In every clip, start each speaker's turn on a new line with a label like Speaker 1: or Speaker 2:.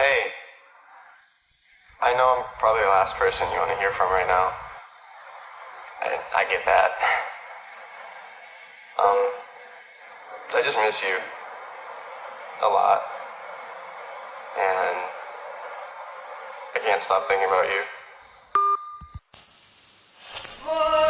Speaker 1: Hey, I know I'm probably the last person you want to hear from right now. I, I get that. Um, I just miss you a lot. And I can't stop thinking about you.
Speaker 2: Whoa.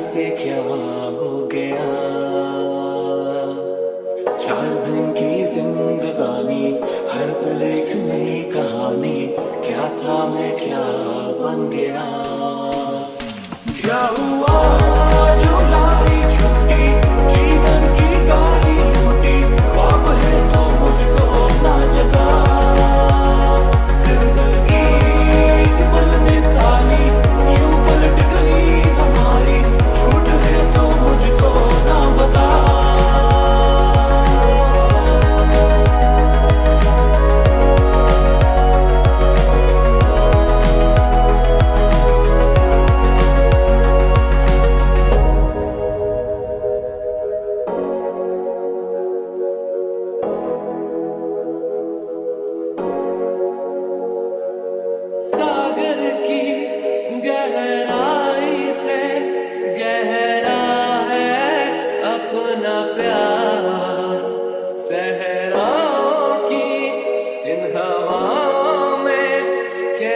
Speaker 2: से
Speaker 3: क्या हो गया चार दिन की जिंदगानी हर पल एक नई कहानी क्या था मैं क्या बन गया क्या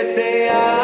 Speaker 2: comecei a